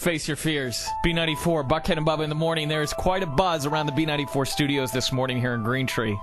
face your fears. B94, Buckhead and Bubba in the morning. There is quite a buzz around the B94 studios this morning here in Green Tree.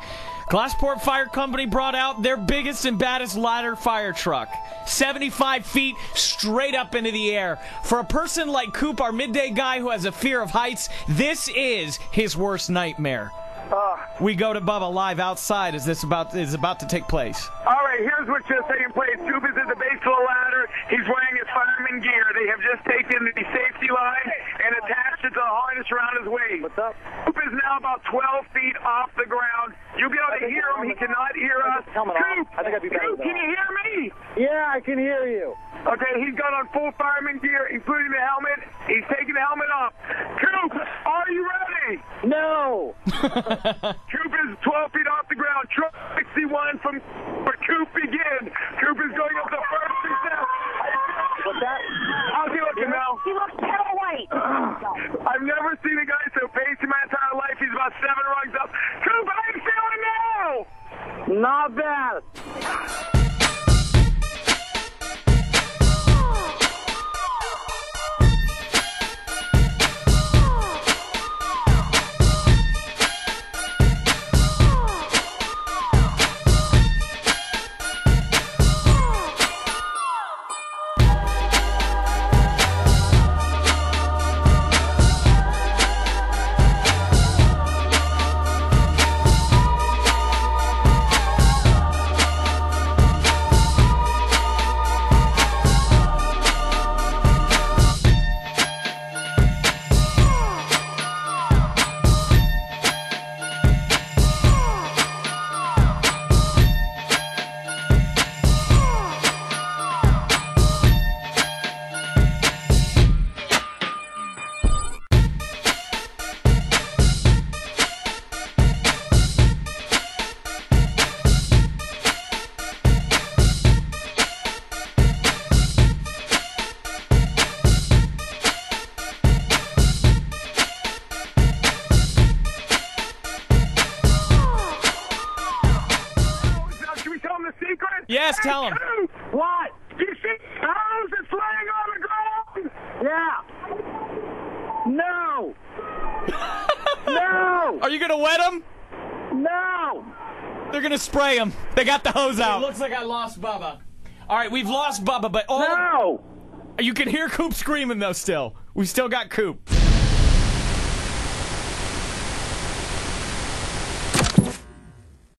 Glassport Fire Company brought out their biggest and baddest ladder fire truck. 75 feet straight up into the air. For a person like Coop, our midday guy who has a fear of heights, this is his worst nightmare. Uh, We go to Bubba live outside as this about is about to take place. all right, here's what's just taking place. Coop is at the base of the ladder. He's wearing his fireman gear. They have just taken the safety line and attached it to the harness around his waist. What's up? Coop is now about 12 feet off the ground. You'll be able to hear him. He cannot hear us. helmet off. Coop, I think I'd be better Coop, with can that. you hear me? Yeah, I can hear you. Okay, he's got on full fireman gear, including the helmet. He's taking the helmet off. Coop, are you ready? No. Coop is 12 feet off the ground. Truck 61 from where Coop began. Coop is going up the first success. What's that? How's he looking now? He looks pale white. I've never seen a guy so paced in my entire life. He's about seven rungs up. Coop, how you feeling now? Yes, tell him. Coop, What? you see hose that's laying on the ground? Yeah. No. no. Are you gonna wet him? No. They're gonna spray him. They got the hose out. It looks like I lost Bubba. All right, we've lost Bubba, but all No. you can hear Coop screaming though. Still, we still got Coop.